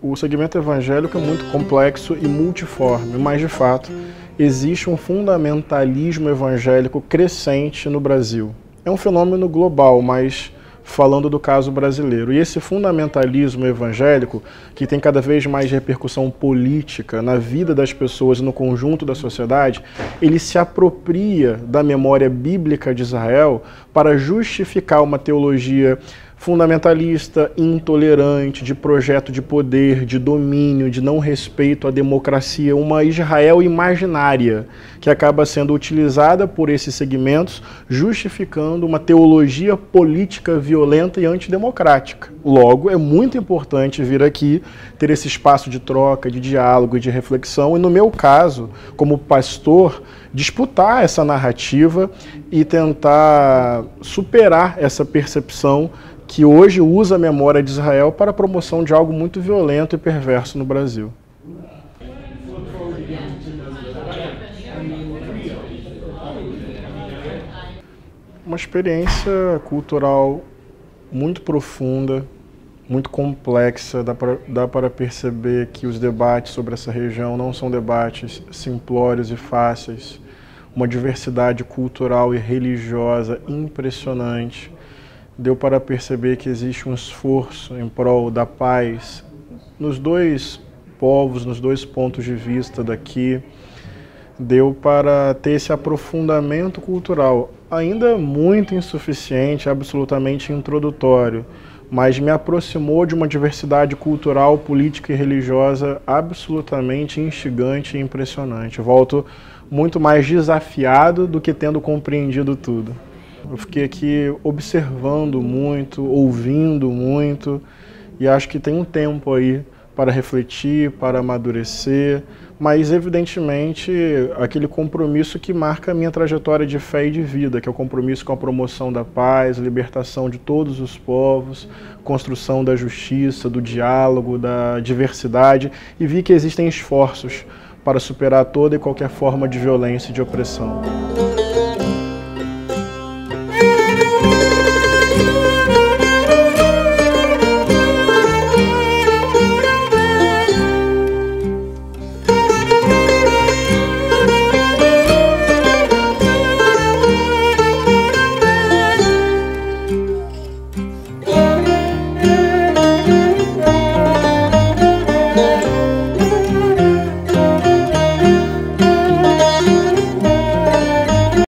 o segmento evangélico é muito complexo e multiforme, mas de fato existe um fundamentalismo evangélico crescente no Brasil. É um fenômeno global, mas falando do caso brasileiro. E esse fundamentalismo evangélico, que tem cada vez mais repercussão política na vida das pessoas e no conjunto da sociedade, ele se apropria da memória bíblica de Israel para justificar uma teologia fundamentalista, intolerante, de projeto de poder, de domínio, de não respeito à democracia, uma Israel imaginária que acaba sendo utilizada por esses segmentos, justificando uma teologia política violenta e antidemocrática. Logo, é muito importante vir aqui ter esse espaço de troca, de diálogo e de reflexão, e no meu caso, como pastor, disputar essa narrativa e tentar superar essa percepção que hoje usa a memória de Israel para a promoção de algo muito violento e perverso no Brasil. Uma experiência cultural muito profunda, muito complexa. Dá para, dá para perceber que os debates sobre essa região não são debates simplórios e fáceis. Uma diversidade cultural e religiosa impressionante deu para perceber que existe um esforço em prol da paz nos dois povos, nos dois pontos de vista daqui. Deu para ter esse aprofundamento cultural, ainda muito insuficiente, absolutamente introdutório, mas me aproximou de uma diversidade cultural, política e religiosa absolutamente instigante e impressionante. Volto muito mais desafiado do que tendo compreendido tudo. Eu fiquei aqui observando muito, ouvindo muito, e acho que tem um tempo aí para refletir, para amadurecer, mas evidentemente aquele compromisso que marca a minha trajetória de fé e de vida, que é o compromisso com a promoção da paz, libertação de todos os povos, construção da justiça, do diálogo, da diversidade, e vi que existem esforços para superar toda e qualquer forma de violência e de opressão.